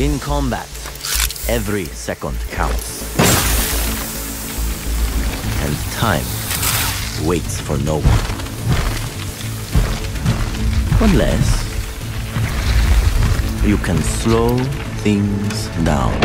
In combat, every second counts. And time waits for no one. Unless you can slow things down.